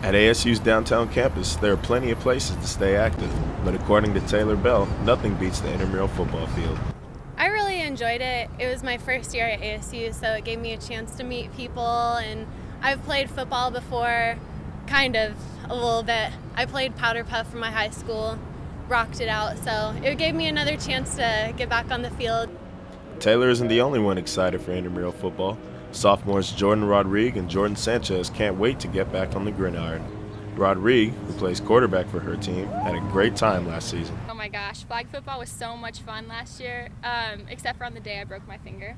At ASU's downtown campus, there are plenty of places to stay active, but according to Taylor Bell, nothing beats the intramural football field. I really enjoyed it. It was my first year at ASU, so it gave me a chance to meet people, and I've played football before, kind of a little bit. I played powder puff from my high school, rocked it out, so it gave me another chance to get back on the field. Taylor isn't the only one excited for intramural football. Sophomores Jordan Rodrigue and Jordan Sanchez can't wait to get back on the gridiron. Rodrigue, who plays quarterback for her team, had a great time last season. Oh my gosh, flag football was so much fun last year, um, except for on the day I broke my finger.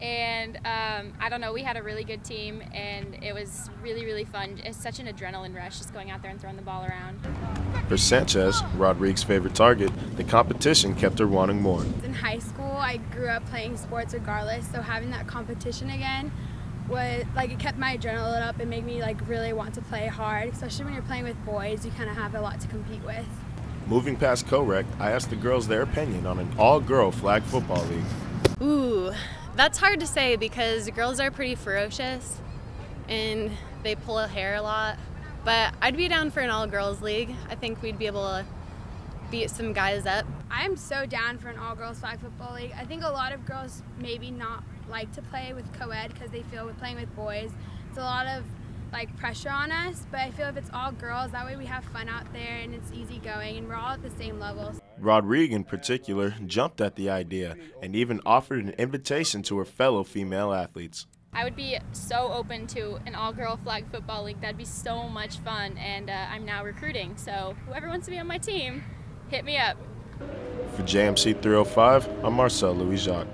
And um, I don't know, we had a really good team and it was really, really fun. It's such an adrenaline rush just going out there and throwing the ball around. For Sanchez, Rodrigue's favorite target, the competition kept her wanting more. In high school, I grew up playing sports regardless, so having that competition again was like it kept my adrenaline up and made me like really want to play hard, especially when you're playing with boys, you kind of have a lot to compete with. Moving past co-rec, I asked the girls their opinion on an all-girl flag football league. Ooh, that's hard to say because girls are pretty ferocious and they pull a hair a lot. But I'd be down for an all girls league. I think we'd be able to beat some guys up. I'm so down for an all girls flag football league. I think a lot of girls maybe not like to play with co ed because they feel with playing with boys, it's a lot of like pressure on us, but I feel if it's all girls, that way we have fun out there and it's easy going and we're all at the same levels. Rodrigue, in particular, jumped at the idea and even offered an invitation to her fellow female athletes. I would be so open to an all-girl flag football league. That'd be so much fun, and uh, I'm now recruiting. So whoever wants to be on my team, hit me up. For JMC 305, I'm Marcel Louis Jacques.